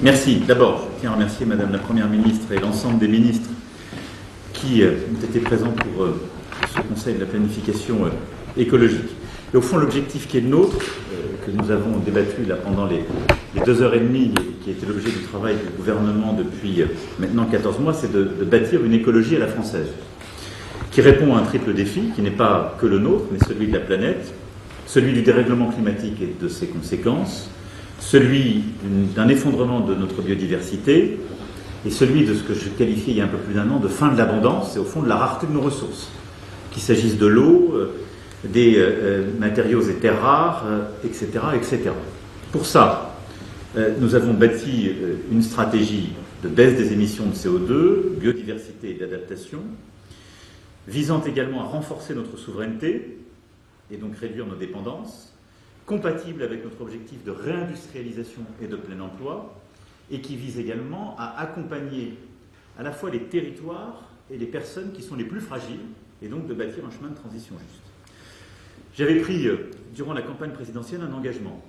Merci. D'abord, je tiens à remercier Madame la Première ministre et l'ensemble des ministres qui euh, ont été présents pour euh, ce Conseil de la planification euh, écologique. Et au fond, l'objectif qui est le nôtre, que nous avons débattu là pendant les, deux heures et demie, qui était l'objet du travail du gouvernement depuis maintenant 14 mois, c'est de, bâtir une écologie à la française, qui répond à un triple défi, qui n'est pas que le nôtre, mais celui de la planète, celui du dérèglement climatique et de ses conséquences, celui d'un effondrement de notre biodiversité et celui de ce que je qualifiais il y a un peu plus d'un an de fin de l'abondance et au fond de la rareté de nos ressources, qu'il s'agisse de l'eau, euh, des euh, euh, matériaux et terres rares, etc., etc. Pour ça, nous avons bâti une stratégie de baisse des émissions de CO2, biodiversité et d'adaptation, visant également à renforcer notre souveraineté et donc réduire nos dépendances, compatible avec notre objectif de réindustrialisation et de plein emploi, et qui vise également à accompagner à la fois les territoires et les personnes qui sont les plus fragiles, et donc de bâtir un chemin de transition juste. J'avais pris, euh, durant la campagne présidentielle, un engagement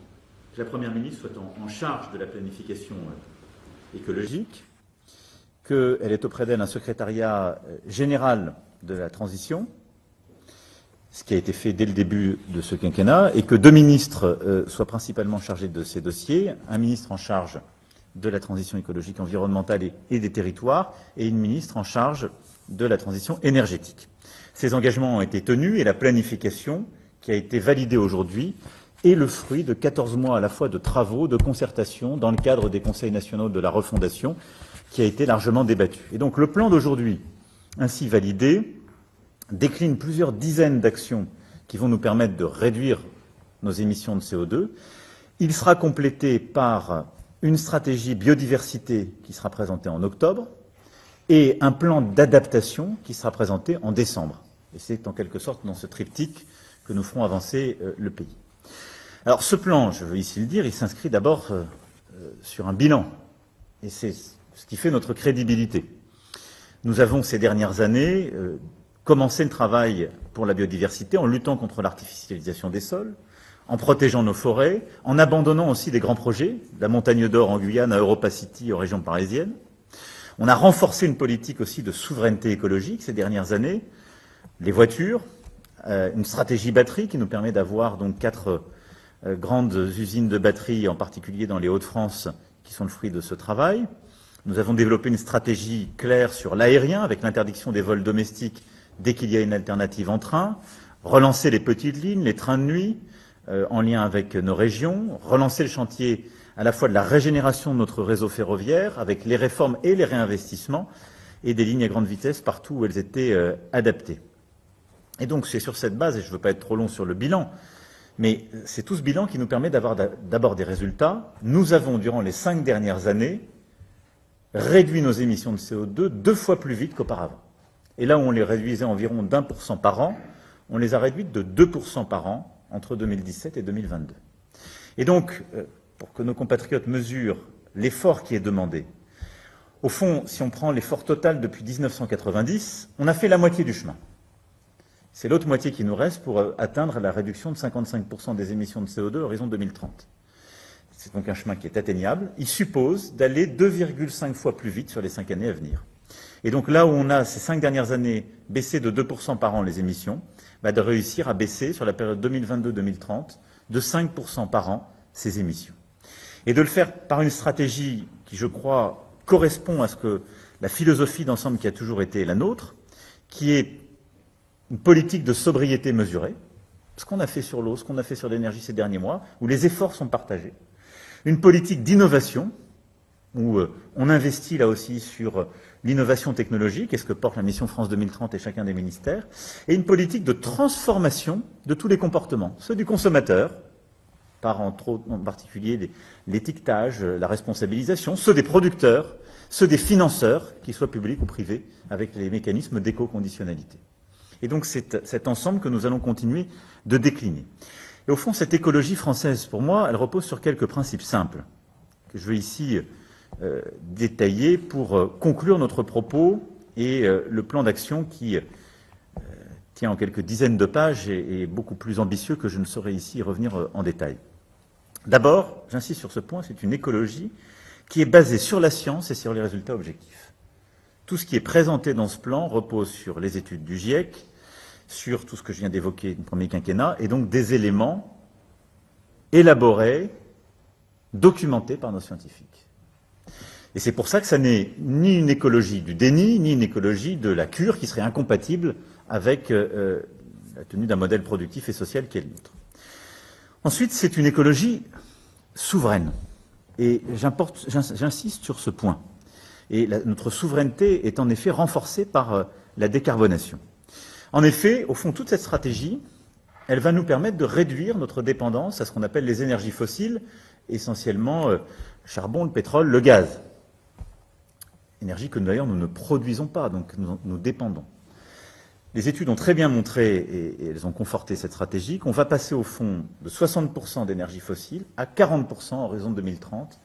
que la Première ministre soit en, charge de la planification euh, écologique, qu'elle ait auprès d'elle un secrétariat euh, général de la transition, ce qui a été fait dès le début de ce quinquennat, et que deux ministres euh, soient principalement chargés de ces dossiers, un ministre en charge de la transition écologique, environnementale et, des territoires, et une ministre en charge de la transition énergétique. Ces engagements ont été tenus et la planification qui a été validée aujourd'hui est le fruit de 14 mois à la fois de travaux, de concertation dans le cadre des conseils nationaux de la refondation qui a été largement débattu. Et donc le plan d'aujourd'hui, ainsi validé, décline plusieurs dizaines d'actions qui vont nous permettre de réduire nos émissions de CO2. Il sera complété par une stratégie biodiversité qui sera présentée en octobre et un plan d'adaptation qui sera présenté en décembre. Et c'est en quelque sorte dans ce triptyque que nous ferons avancer euh, le pays. Alors ce plan, je veux ici le dire, il s'inscrit d'abord euh, euh, sur un bilan. Et c'est ce qui fait notre crédibilité. Nous avons ces dernières années commencer le travail pour la biodiversité en luttant contre l'artificialisation des sols, en protégeant nos forêts, en abandonnant aussi des grands projets, la montagne d'or en Guyane, à Europa City, aux régions parisiennes. On a renforcé une politique aussi de souveraineté écologique ces dernières années, les voitures, euh, une stratégie batterie qui nous permet d'avoir donc quatre euh, grandes usines de batteries, en particulier dans les Hauts-de-France, qui sont le fruit de ce travail. Nous avons développé une stratégie claire sur l'aérien avec l'interdiction des vols domestiques dès qu'il y a une alternative en train, relancer les petites lignes, les trains de nuit, euh, en lien avec nos régions, relancer le chantier à la fois de la régénération de notre réseau ferroviaire, avec les réformes et les réinvestissements, et des lignes à grande vitesse partout où elles étaient euh, adaptées. Et donc c'est sur cette base, et je ne veux pas être trop long sur le bilan, mais c'est tout ce bilan qui nous permet d'avoir d'abord des résultats. Nous avons, durant les cinq dernières années, réduit nos émissions de CO2 deux fois plus vite qu'auparavant. Et là où on les réduisait environ d'un pour cent par an, on les a réduites de 2% par an entre 2017 et 2022. Et donc, euh, pour que nos compatriotes mesurent l'effort qui est demandé, au fond, si on prend l'effort total depuis 1990, on a fait la moitié du chemin. C'est l'autre moitié qui nous reste pour euh, atteindre la réduction de 55% des émissions de CO2 à horizon 2030. C'est donc un chemin qui est atteignable. Il suppose d'aller 2,5 fois plus vite sur les cinq années à venir. Et donc là où on a ces cinq dernières années baissé de 2% par an les émissions, bah, de réussir à baisser sur la période 2022-2030 de 5% par an ces émissions. Et de le faire par une stratégie qui, je crois, correspond à ce que la philosophie d'ensemble qui a toujours été la nôtre, qui est une politique de sobriété mesurée, ce qu'on a fait sur l'eau, ce qu'on a fait sur l'énergie ces derniers mois, où les efforts sont partagés, une politique d'innovation, où euh, on investit là aussi sur l'innovation technologique, et ce que porte la mission France 2030 et chacun des ministères, et une politique de transformation de tous les comportements, ceux du consommateur, par en particulier l'étiquetage, la responsabilisation, ceux des producteurs, ceux des financeurs, qu'ils soient publics ou privés, avec les mécanismes d'éco-conditionnalité. Et donc c'est cet ensemble que nous allons continuer de décliner. Et au fond, cette écologie française, pour moi, elle repose sur quelques principes simples, que je veux ici euh, détaillé pour euh, conclure notre propos et euh, le plan d'action qui tient en quelques dizaines de pages et est beaucoup plus ambitieux que je ne saurais ici revenir en détail. D'abord, j'insiste sur ce point, c'est une écologie qui est basé sur la science et sur les résultats objectifs. Tout ce qui est présenté dans ce plan repose sur les études du GIEC, sur tout ce que je viens d'évoquer du premier quinquennat, et donc des éléments élaborés, documentés par nos scientifiques. Et c'est pour ça que ça n'est ni une écologie du déni, ni une écologie de la cure qui serait incompatible avec euh, euh, la tenue d'un modèle productif et social qui est le nôtre. Ensuite, c'est une écologie souveraine. Et j'insiste sur ce point. Et notre souveraineté est en effet renforcée par euh, la décarbonation. En effet, au fond, toute cette stratégie, elle va nous permettre de réduire notre dépendance à ce qu'on appelle les énergies fossiles, essentiellement le charbon, le pétrole, le gaz énergie que d'ailleurs nous ne produisons pas, donc nous, dépendons. Les études ont très bien montré, et, elles ont conforté cette stratégie, qu'on va passer au fond de 60% d'énergie fossile à 40% en de 2030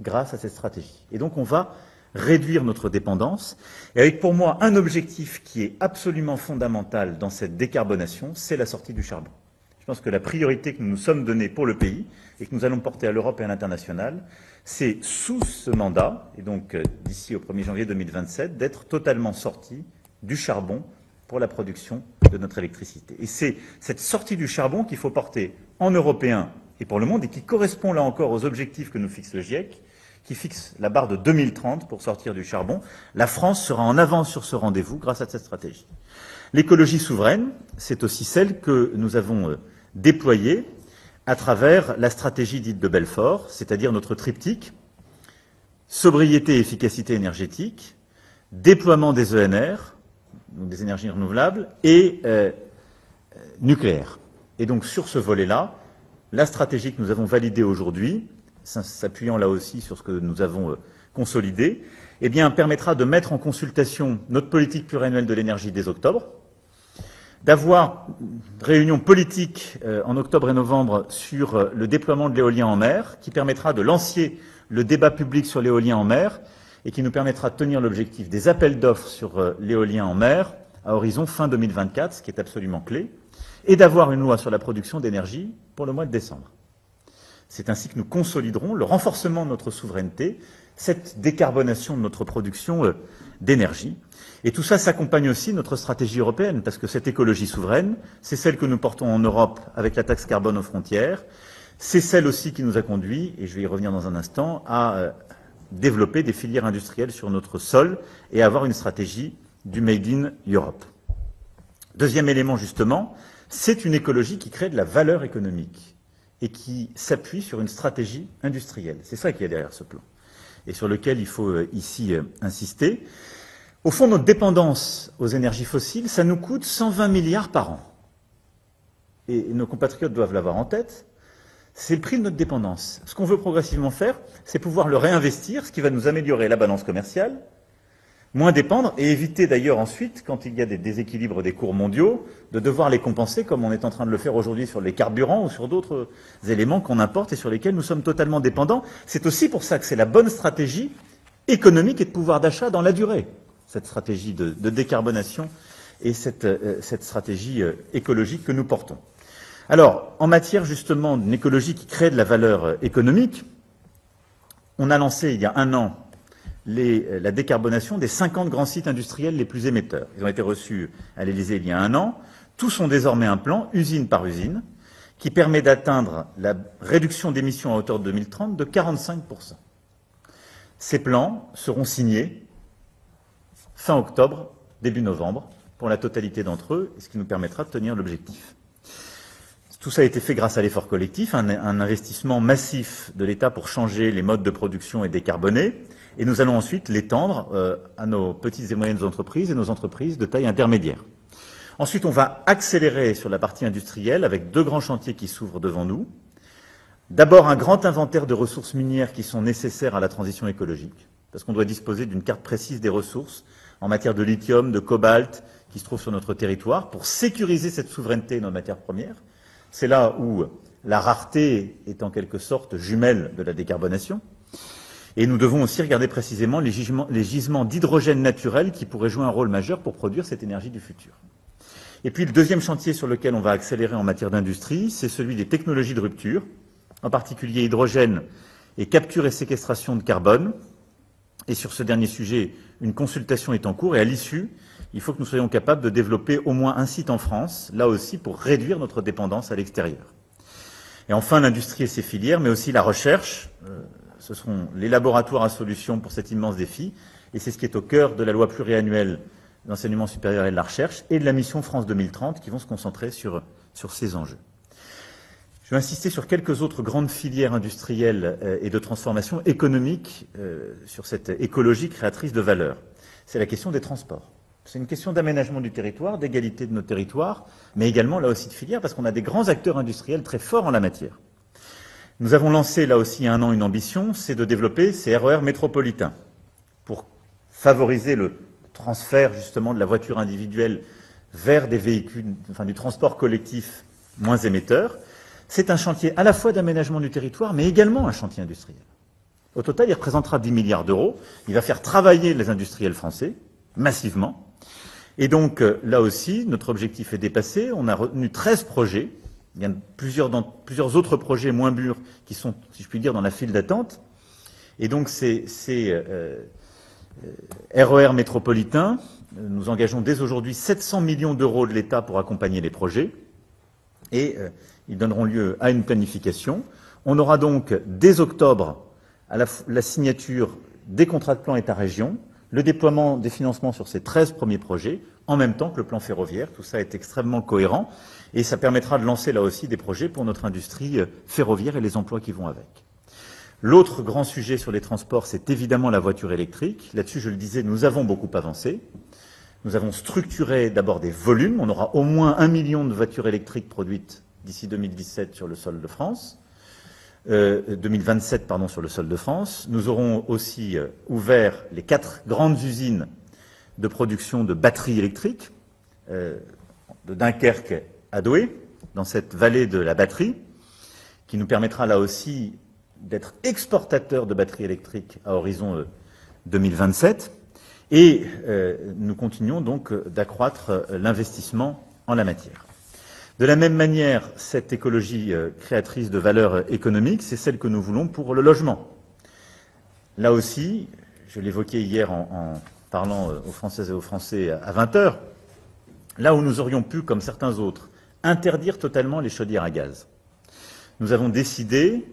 grâce à cette stratégie. Et donc on va réduire notre dépendance, et avec pour moi un objectif qui est absolument fondamental dans cette décarbonation, c'est la sortie du charbon. Je pense que la priorité que nous nous sommes donnée pour le pays et que nous allons porter à l'Europe et à l'international, c'est sous ce mandat, et donc euh, d'ici au 1er janvier 2027, d'être totalement sorti du charbon pour la production de notre électricité. Et c'est cette sortie du charbon qu'il faut porter en européen et pour le monde, et qui correspond là encore aux objectifs que nous fixe le GIEC, qui fixe la barre de 2030 pour sortir du charbon. La France sera en avance sur ce rendez-vous grâce à cette stratégie. L'écologie souveraine, c'est aussi celle que nous avons euh, déployée à travers la stratégie dite de Belfort, c'est-à-dire notre triptyque sobriété et efficacité énergétique, déploiement des ENR, donc des énergies renouvelables, et euh, nucléaire. Et donc sur ce volet-là, la stratégie que nous avons validée aujourd'hui, s'appuyant là aussi sur ce que nous avons euh, consolidé, eh bien, permettra de mettre en consultation notre politique pluriannuelle de l'énergie dès octobre, d'avoir réunion politique euh, en octobre et novembre sur euh, le déploiement de l'éolien en mer, qui permettra de lancer le débat public sur l'éolien en mer et qui nous permettra de tenir l'objectif des appels d'offres sur l'éolien en mer à horizon fin 2024, ce qui est absolument clé, et d'avoir une loi sur la production d'énergie pour le mois de décembre. C'est ainsi que nous consoliderons le renforcement de notre souveraineté, cette décarbonation de notre production d'énergie, et tout ça s'accompagne aussi de notre stratégie européenne, parce que cette écologie souveraine, c'est celle que nous portons en Europe avec la taxe carbone aux frontières, c'est celle aussi qui nous a conduit, et je vais y revenir dans un instant, à euh, développer des filières industrielles sur notre sol et à avoir une stratégie du Made in Europe. Deuxième élément, justement, c'est une écologie qui crée de la valeur économique et qui s'appuie sur une stratégie industrielle. C'est ça qui est derrière ce plan et sur lequel il faut euh, ici euh, insister. Au fond, notre dépendance aux énergies fossiles, ça nous coûte 120 milliards par an. Et nos compatriotes doivent l'avoir en tête. C'est le prix de notre dépendance. Ce qu'on veut progressivement faire, c'est pouvoir le réinvestir, ce qui va nous améliorer la balance commerciale, moins dépendre et éviter d'ailleurs ensuite, quand il y a des déséquilibres des cours mondiaux, de devoir les compenser comme on est en train de le faire aujourd'hui sur les carburants ou sur d'autres éléments qu'on importe et sur lesquels nous sommes totalement dépendants. C'est aussi pour ça que c'est la bonne stratégie économique et de pouvoir d'achat dans la durée cette stratégie de, décarbonation et cette, euh, stratégie euh, écologique que nous portons. Alors, en matière justement d'une écologie qui crée de la valeur euh, économique, on a lancé il y a un an la décarbonation des 50 grands sites industriels les plus émetteurs. Ils ont été reçus à l'Élysée il y a un an. Tous ont désormais un plan, usine par usine, qui permet d'atteindre la réduction d'émissions à hauteur de 2030 de 45%. Ces plans seront signés fin octobre, début novembre, pour la totalité d'entre eux, ce qui nous permettra de tenir l'objectif. Tout ça a été fait grâce à l'effort collectif, un, investissement massif de l'État pour changer les modes de production et décarboner, et nous allons ensuite l'étendre euh, à nos petites et moyennes entreprises et nos entreprises de taille intermédiaire. Ensuite, on va accélérer sur la partie industrielle avec deux grands chantiers qui s'ouvrent devant nous. D'abord, un grand inventaire de ressources minières qui sont nécessaires à la transition écologique, parce qu'on doit disposer d'une carte précise des ressources en matière de lithium, de cobalt, qui se trouvent sur notre territoire, pour sécuriser cette souveraineté nos matières premières. C'est là où la rareté est en quelque sorte jumelle de la décarbonation. Et nous devons aussi regarder précisément les gisements, d'hydrogène naturel qui pourraient jouer un rôle majeur pour produire cette énergie du futur. Et puis le deuxième chantier sur lequel on va accélérer en matière d'industrie, c'est celui des technologies de rupture, en particulier hydrogène et capture et séquestration de carbone. Et sur ce dernier sujet, une consultation est en cours et à l'issue, il faut que nous soyons capables de développer au moins un site en France, là aussi pour réduire notre dépendance à l'extérieur. Et enfin, l'industrie et ses filières, mais aussi la recherche. Ce seront les laboratoires à solutions pour cet immense défi. Et c'est ce qui est au cœur de la loi pluriannuelle d'enseignement supérieur et de la recherche et de la mission France 2030 qui vont se concentrer sur, sur ces enjeux. Je vais insister sur quelques autres grandes filières industrielles euh, et de transformation économique euh, sur cette écologie créatrice de valeur. C'est la question des transports. C'est une question d'aménagement du territoire, d'égalité de nos territoires, mais également là aussi de filière, parce qu'on a des grands acteurs industriels très forts en la matière. Nous avons lancé là aussi il y a un an une ambition, c'est de développer ces RER métropolitains pour favoriser le transfert justement de la voiture individuelle vers des véhicules, enfin du transport collectif moins émetteur. C'est un chantier à la fois d'aménagement du territoire, mais également un chantier industriel. Au total, il représentera 10 milliards d'euros. Il va faire travailler les industriels français massivement. Et donc, euh, là aussi, notre objectif est dépassé. On a retenu 13 projets. Il y a plusieurs, autres projets moins mûrs qui sont, si je puis dire, dans la file d'attente. Et donc, ces, euh, RER euh, e métropolitains, nous engageons dès aujourd'hui 700 millions d'euros de l'État pour accompagner les projets. Et ils donneront lieu à une planification. On aura donc, dès octobre, à la, la signature des contrats de plan État-région, le déploiement des financements sur ces 13 premiers projets, en même temps que le plan ferroviaire. Tout ça est extrêmement cohérent et ça permettra de lancer là aussi des projets pour notre industrie euh, ferroviaire et les emplois qui vont avec. L'autre grand sujet sur les transports, c'est évidemment la voiture électrique. Là-dessus, je le disais, nous avons beaucoup avancé. Nous avons structuré d'abord des volumes. On aura au moins un million de voitures électriques produites d'ici 2017 sur le sol de France. 2027 euh, pardon, sur le sol de France. Nous aurons aussi euh, ouvert les quatre grandes usines de production de batteries électriques, euh, de Dunkerque à Douai, dans cette vallée de la batterie, qui nous permettra là aussi d'être exportateur de batteries électriques à horizon 2027. Et nous continuons donc d'accroître l'investissement en la matière. De la même manière, cette écologie euh, créatrice de valeur économique, c'est celle que nous voulons pour le logement. Là aussi, je l'évoquais hier en, parlant euh, aux Françaises et aux Français à 20 heures, là où nous aurions pu, comme certains autres, interdire totalement les chaudières à gaz. Nous avons décidé,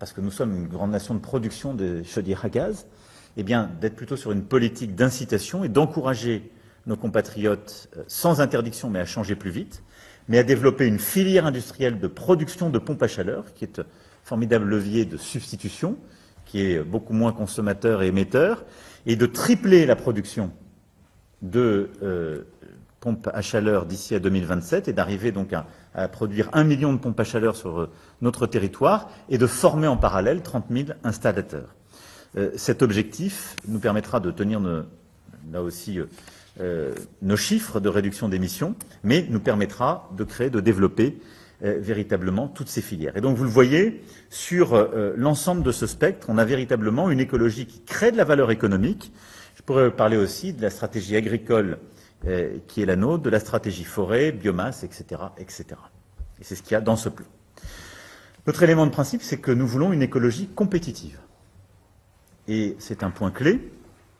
parce que nous sommes une grande nation de production de chaudières à gaz, eh d'être plutôt sur une politique d'incitation et d'encourager nos compatriotes, euh, sans interdiction, mais à changer plus vite, mais à développer une filière industrielle de production de pompes à chaleur, qui est un formidable levier de substitution, qui est beaucoup moins consommateur et émetteur, et de tripler la production de euh, pompes à chaleur d'ici à 2027 et d'arriver donc à, produire un million de pompes à chaleur sur euh, notre territoire et de former en parallèle 30 000 installateurs. Euh, cet objectif nous permettra de tenir là aussi nos chiffres de réduction d'émissions, mais nous permettra de créer, de développer euh, véritablement toutes ces filières. Et donc, vous le voyez, sur euh, l'ensemble de ce spectre, on a véritablement une écologie qui crée de la valeur économique. Je pourrais parler aussi de la stratégie agricole qui est la nôtre, de la stratégie forêt, biomasse, etc., etc. Et c'est ce qu'il y a dans ce plan. Notre élément de principe, c'est que nous voulons une écologie compétitive. Et c'est un point clé.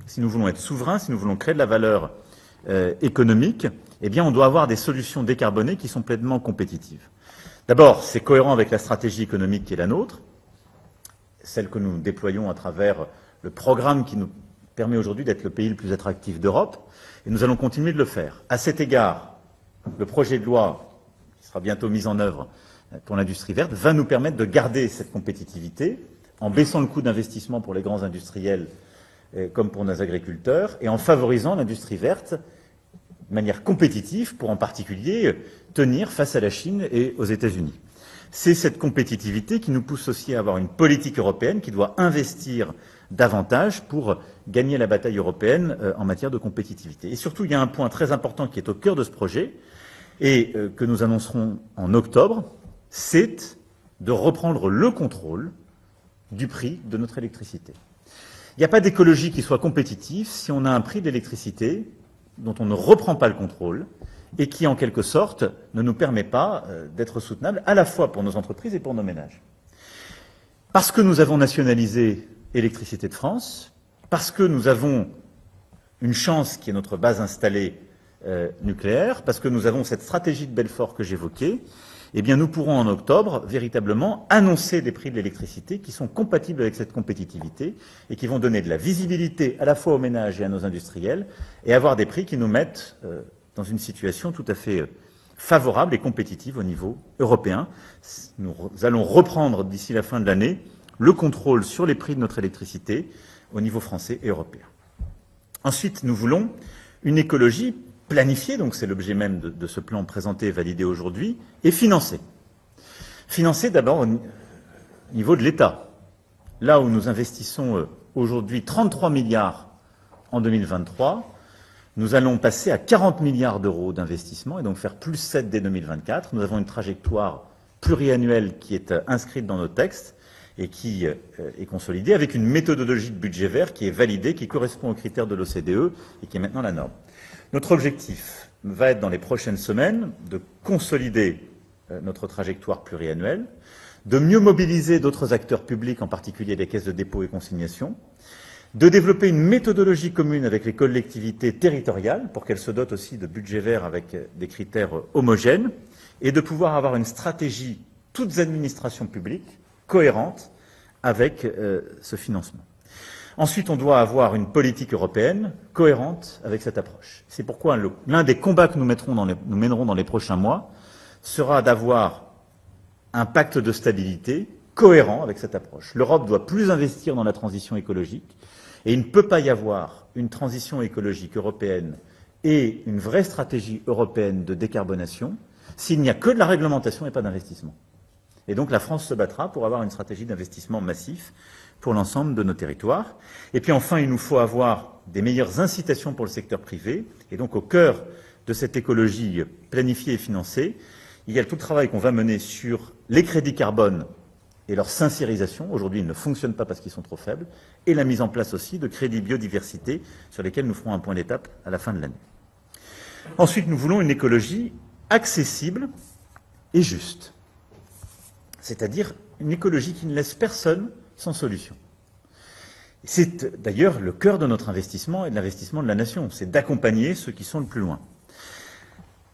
Si nous voulons être souverains, si nous voulons créer de la valeur euh, économique, eh bien, on doit avoir des solutions décarbonées qui sont pleinement compétitives. D'abord, c'est cohérent avec la stratégie économique qui est la nôtre, celle que nous déployons à travers le programme qui nous permet aujourd'hui d'être le pays le plus attractif d'Europe, et nous allons continuer de le faire. À cet égard, le projet de loi qui sera bientôt mis en œuvre pour l'industrie verte va nous permettre de garder cette compétitivité en baissant le coût d'investissement pour les grands industriels comme pour nos agriculteurs et en favorisant l'industrie verte de manière compétitive pour en particulier tenir face à la Chine et aux États-Unis. C'est cette compétitivité qui nous pousse aussi à avoir une politique européenne qui doit investir davantage pour gagner la bataille européenne euh, en matière de compétitivité. Et surtout, il y a un point très important qui est au cœur de ce projet et euh, que nous annoncerons en octobre, c'est de reprendre le contrôle du prix de notre électricité. Il n'y a pas d'écologie qui soit compétitive si on a un prix d'électricité dont on ne reprend pas le contrôle et qui, en quelque sorte, ne nous permet pas euh, d'être soutenable à la fois pour nos entreprises et pour nos ménages. Parce que nous avons nationalisé Électricité de France, parce que nous avons une chance qui est notre base installée euh, nucléaire, parce que nous avons cette stratégie de Belfort que j'évoquais, eh bien, nous pourrons en octobre véritablement annoncer des prix de l'électricité qui sont compatibles avec cette compétitivité et qui vont donner de la visibilité à la fois aux ménages et à nos industriels et avoir des prix qui nous mettent euh, dans une situation tout à fait euh, favorable et compétitive au niveau européen. Nous allons reprendre d'ici la fin de l'année le contrôle sur les prix de notre électricité au niveau français et européen. Ensuite, nous voulons une écologie planifié, donc c'est l'objet même de, ce plan présenté et validé aujourd'hui, et financé. Financé d'abord au niveau de l'État. Là où nous investissons euh, aujourd'hui 33 milliards en 2023, nous allons passer à 40 milliards d'euros d'investissement et donc faire plus 7 dès 2024. Nous avons une trajectoire pluriannuelle qui est euh, inscrite dans nos textes et qui euh, est consolidée avec une méthodologie de budget vert qui est validée, qui correspond aux critères de l'OCDE et qui est maintenant la norme. Notre objectif va être dans les prochaines semaines de consolider euh, notre trajectoire pluriannuelle, de mieux mobiliser d'autres acteurs publics, en particulier les caisses de dépôt et consignation, de développer une méthodologie commune avec les collectivités territoriales pour qu'elles se dotent aussi de budgets verts avec euh, des critères homogènes et de pouvoir avoir une stratégie, toutes administrations publiques, cohérente avec euh, ce financement. Ensuite, on doit avoir une politique européenne cohérente avec cette approche. C'est pourquoi l'un des combats que nous, mènerons dans les prochains mois sera d'avoir un pacte de stabilité cohérent avec cette approche. L'Europe doit plus investir dans la transition écologique et il ne peut pas y avoir une transition écologique européenne et une vraie stratégie européenne de décarbonation s'il n'y a que de la réglementation et pas d'investissement. Et donc la France se battra pour avoir une stratégie d'investissement massif pour l'ensemble de nos territoires. Et puis enfin, il nous faut avoir des meilleures incitations pour le secteur privé. Et donc au cœur de cette écologie planifiée et financée, il y a tout le travail qu'on va mener sur les crédits carbone et leur sincérisation. Aujourd'hui, ils ne fonctionnent pas parce qu'ils sont trop faibles. Et la mise en place aussi de crédits biodiversité sur lesquels nous ferons un point d'étape à la fin de l'année. Ensuite, nous voulons une écologie accessible et juste. C'est-à-dire une écologie qui ne laisse personne sans solution. C'est d'ailleurs le cœur de notre investissement et de l'investissement de la nation, c'est d'accompagner ceux qui sont le plus loin.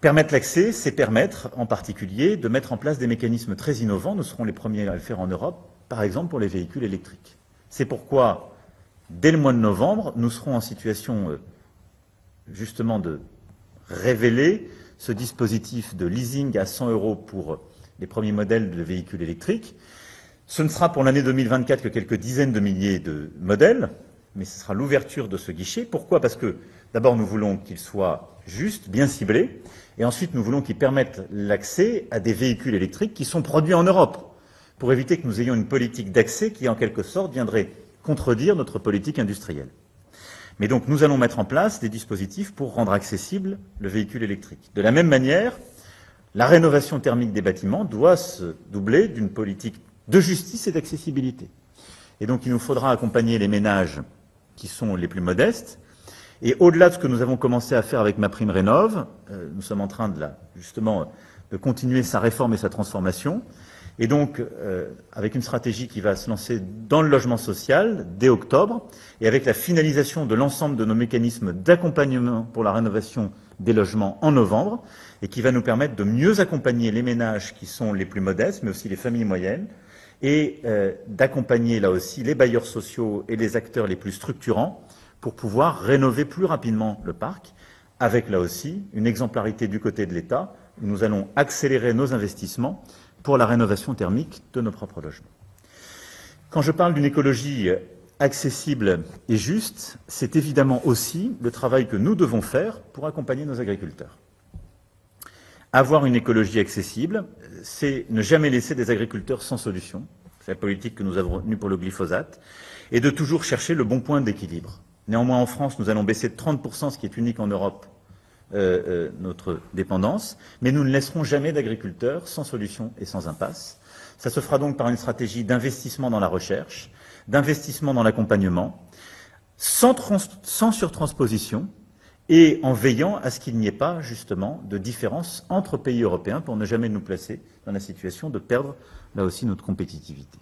Permettre l'accès, c'est permettre en particulier de mettre en place des mécanismes très innovants. Nous serons les premiers à le faire en Europe, par exemple pour les véhicules électriques. C'est pourquoi, dès le mois de novembre, nous serons en situation euh, justement de révéler ce dispositif de leasing à 100 euros pour les premiers modèles de véhicules électriques. Ce ne sera pour l'année 2024 que quelques dizaines de milliers de modèles, mais ce sera l'ouverture de ce guichet. Pourquoi? Parce que d'abord nous voulons qu'il soit juste, bien ciblé, et ensuite nous voulons qu'il permette l'accès à des véhicules électriques qui sont produits en Europe, pour éviter que nous ayons une politique d'accès qui en quelque sorte viendrait contredire notre politique industrielle. Mais donc nous allons mettre en place des dispositifs pour rendre accessible le véhicule électrique. De la même manière, la rénovation thermique des bâtiments doit se doubler d'une politique de justice et d'accessibilité. Et donc il nous faudra accompagner les ménages qui sont les plus modestes. Et au-delà de ce que nous avons commencé à faire avec ma prime rénov, euh, nous sommes en train de justement de continuer sa réforme et sa transformation. Et donc, euh, avec une stratégie qui va se lancer dans le logement social dès octobre, et avec la finalisation de l'ensemble de nos mécanismes d'accompagnement pour la rénovation des logements en novembre, et qui va nous permettre de mieux accompagner les ménages qui sont les plus modestes, mais aussi les familles moyennes, et euh, d'accompagner là aussi les bailleurs sociaux et les acteurs les plus structurants pour pouvoir rénover plus rapidement le parc, avec là aussi une exemplarité du côté de l'État. Nous allons accélérer nos investissements pour la rénovation thermique de nos propres logements. Quand je parle d'une écologie accessible et juste, c'est évidemment aussi le travail que nous devons faire pour accompagner nos agriculteurs. Avoir une écologie accessible, c'est ne jamais laisser des agriculteurs sans solution. C'est la politique que nous avons retenue pour le glyphosate. Et de toujours chercher le bon point d'équilibre. Néanmoins, en France, nous allons baisser de 30%, ce qui est unique en Europe, euh, euh, notre dépendance. Mais nous ne laisserons jamais d'agriculteurs sans solution et sans impasse. Ça se fera donc par une stratégie d'investissement dans la recherche, d'investissement dans l'accompagnement, sans, sans surtransposition, et en veillant à ce qu'il n'y ait pas justement de différence entre pays européens pour ne jamais nous placer dans la situation de perdre là aussi notre compétitivité.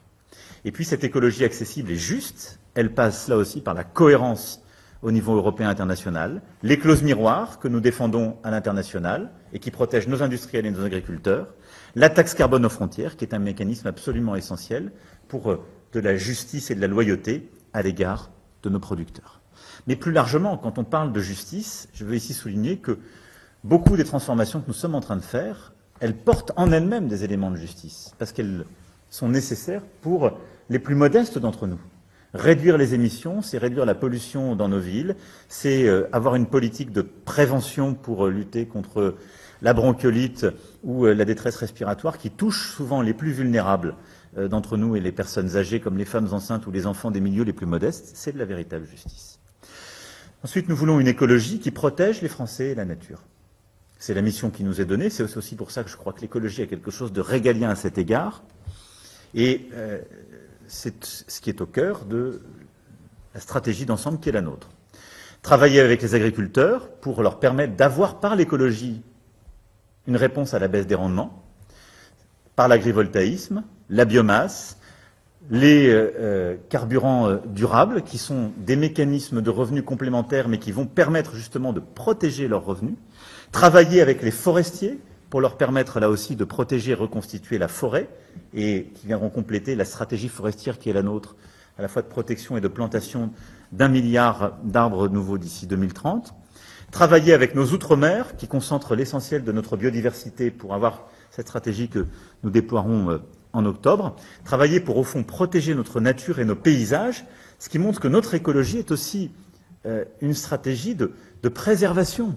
Et puis cette écologie accessible et juste, elle passe là aussi par la cohérence au niveau européen et international, les clauses miroirs que nous défendons à l'international et qui protègent nos industriels et nos agriculteurs, la taxe carbone aux frontières, qui est un mécanisme absolument essentiel pour euh, de la justice et de la loyauté à l'égard de nos producteurs. Mais plus largement, quand on parle de justice, je veux ici souligner que beaucoup des transformations que nous sommes en train de faire, elles portent en elles-mêmes des éléments de justice, parce qu'elles sont nécessaires pour les plus modestes d'entre nous. Réduire les émissions, c'est réduire la pollution dans nos villes, c'est euh, avoir une politique de prévention pour euh, lutter contre la bronchiolite ou euh, la détresse respiratoire qui touche souvent les plus vulnérables d'entre nous et les personnes âgées comme les femmes enceintes ou les enfants des milieux les plus modestes, c'est de la véritable justice. Ensuite, nous voulons une écologie qui protège les Français et la nature. C'est la mission qui nous est donnée, c'est aussi pour ça que je crois que l'écologie a quelque chose de régalien à cet égard. Et c'est ce qui est au cœur de la stratégie d'ensemble qui est la nôtre. Travailler avec les agriculteurs pour leur permettre d'avoir par l'écologie une réponse à la baisse des rendements, par l'agrivoltaïsme, la biomasse, les euh, euh, carburants euh, durables, qui sont des mécanismes de revenus complémentaires, mais qui vont permettre justement de protéger leurs revenus, travailler avec les forestiers pour leur permettre là aussi de protéger et reconstituer la forêt, et qui viendront compléter la stratégie forestière qui est la nôtre, à la fois de protection et de plantation d'un milliard d'arbres nouveaux d'ici 2030. Travailler avec nos outre-mer, qui concentrent l'essentiel de notre biodiversité pour avoir cette stratégie que nous déploierons en octobre. Travailler pour, au fond, protéger notre nature et nos paysages, ce qui montre que notre écologie est aussi euh, une stratégie de, préservation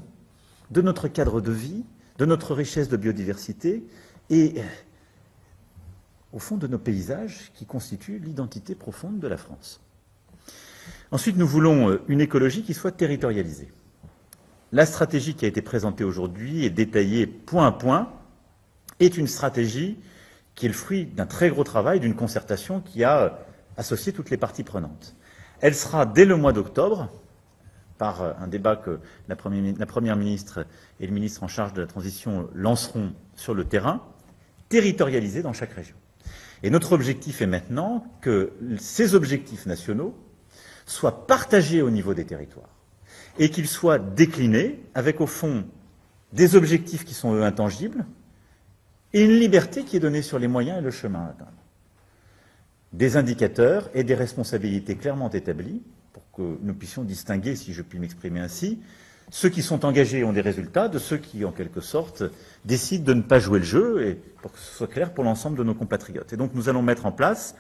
de notre cadre de vie, de notre richesse de biodiversité et au fond de nos paysages qui constituent l'identité profonde de la France. Ensuite, nous voulons euh, une écologie qui soit territorialisée. La stratégie qui a été présentée aujourd'hui et détaillée point à point est une stratégie qui est le fruit d'un très gros travail, d'une concertation qui a euh, associé toutes les parties prenantes. Elle sera dès le mois d'octobre par euh, un débat que la première, ministre et le ministre en charge de la transition lanceront sur le terrain, territorialisé dans chaque région. Et notre objectif est maintenant que ces objectifs nationaux soient partagés au niveau des territoires et qu'ils soient déclinés avec, au fond, des objectifs qui sont, eux, intangibles et une liberté qui est donnée sur les moyens et le chemin à atteindre. Des indicateurs et des responsabilités clairement établies pour que nous puissions distinguer, si je puis m'exprimer ainsi, ceux qui sont engagés ont des résultats de ceux qui, en quelque sorte, décident de ne pas jouer le jeu, et pour que ce soit clair pour l'ensemble de nos compatriotes. Et donc nous allons mettre en place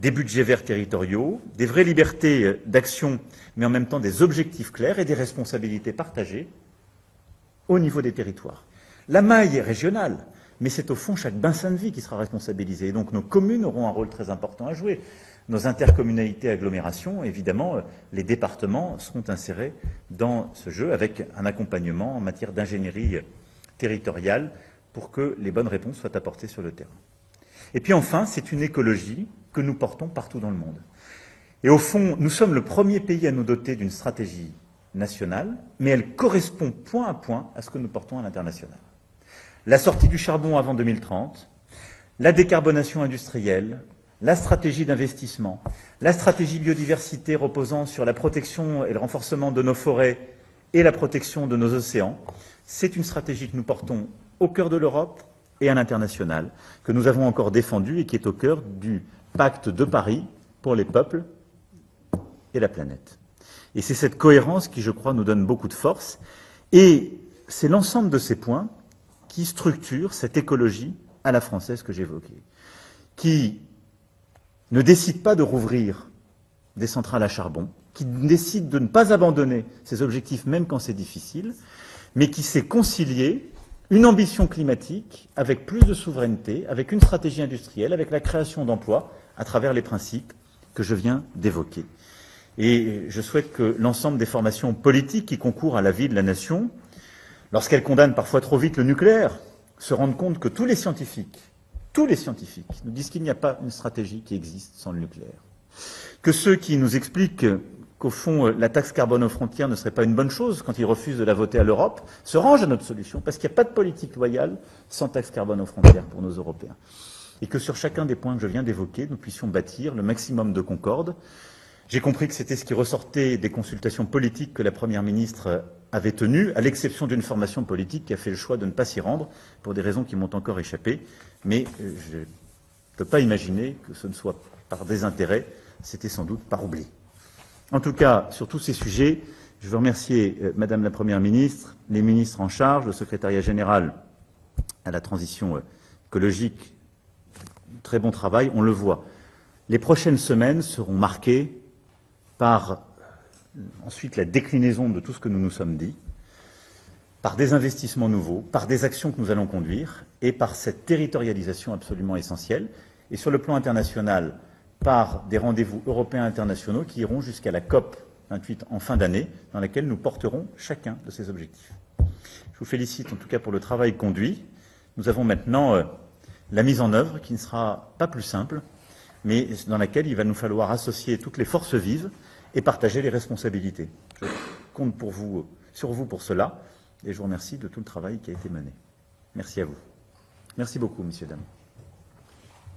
des budgets verts territoriaux, des vraies libertés d'action, mais en même temps des objectifs clairs et des responsabilités partagées au niveau des territoires. La maille est régionale, mais c'est au fond chaque bassin de vie qui sera responsabilisé. Et donc nos communes auront un rôle très important à jouer nos intercommunalités agglomérations, évidemment, euh, les départements seront insérés dans ce jeu avec un accompagnement en matière d'ingénierie territoriale pour que les bonnes réponses soient apportées sur le terrain. Et puis enfin, c'est une écologie que nous portons partout dans le monde. Et au fond, nous sommes le premier pays à nous doter d'une stratégie nationale, mais elle correspond point à point à ce que nous portons à l'international. La sortie du charbon avant 2030, la décarbonation industrielle, la stratégie d'investissement, la stratégie biodiversité reposant sur la protection et le renforcement de nos forêts et la protection de nos océans, c'est une stratégie que nous portons au cœur de l'Europe et à l'international, que nous avons encore défendue et qui est au cœur du pacte de Paris pour les peuples et la planète. Et c'est cette cohérence qui, je crois, nous donne beaucoup de force. Et c'est l'ensemble de ces points qui structurent cette écologie à la française que j'évoquais, qui ne décide pas de rouvrir des centrales à charbon, qui décide de ne pas abandonner ses objectifs même quand c'est difficile, mais qui sait concilier une ambition climatique avec plus de souveraineté, avec une stratégie industrielle, avec la création d'emplois à travers les principes que je viens d'évoquer. Et je souhaite que l'ensemble des formations politiques qui concourent à la vie de la nation, lorsqu'elles condamnent parfois trop vite le nucléaire, se rendent compte que tous les scientifiques tous les scientifiques nous disent qu'il n'y a pas une stratégie qui existe sans le nucléaire. Que ceux qui nous expliquent qu'au fond, la taxe carbone aux frontières ne serait pas une bonne chose quand ils refusent de la voter à l'Europe, se rangent à notre solution, parce qu'il n'y a pas de politique loyale sans taxe carbone aux frontières pour nos Européens. et que sur chacun des points que je viens d'évoquer, nous puissions bâtir le maximum de concorde. J'ai compris que c'était ce qui ressortait des consultations politiques que la Première ministre avait tenues, à l'exception d'une formation politique qui a fait le choix de ne pas s'y rendre, pour des raisons qui m'ont encore échappé. Mais euh, je ne peux pas imaginer que ce ne soit par désintérêt, c'était sans doute par oubli. En tout cas, sur tous ces sujets, je veux remercier euh, Madame la Première ministre, les ministres en charge, le secrétariat général à la transition euh, écologique. Très bon travail, on le voit. Les prochaines semaines seront marquées par ensuite la déclinaison de tout ce que nous nous sommes dit, par des investissements nouveaux, par des actions que nous allons conduire et par cette territorialisation absolument essentielle. Et sur le plan international, par des rendez-vous européens internationaux qui iront jusqu'à la COP 28 en fin d'année, dans laquelle nous porterons chacun de ces objectifs. Je vous félicite en tout cas pour le travail conduit. Nous avons maintenant euh, la mise en œuvre qui ne sera pas plus simple, mais dans laquelle il va nous falloir associer toutes les forces vives et partager les responsabilités. Je compte pour vous, sur vous pour cela et je vous remercie de tout le travail qui a été mené. Merci à vous. Merci beaucoup, messieurs, dames.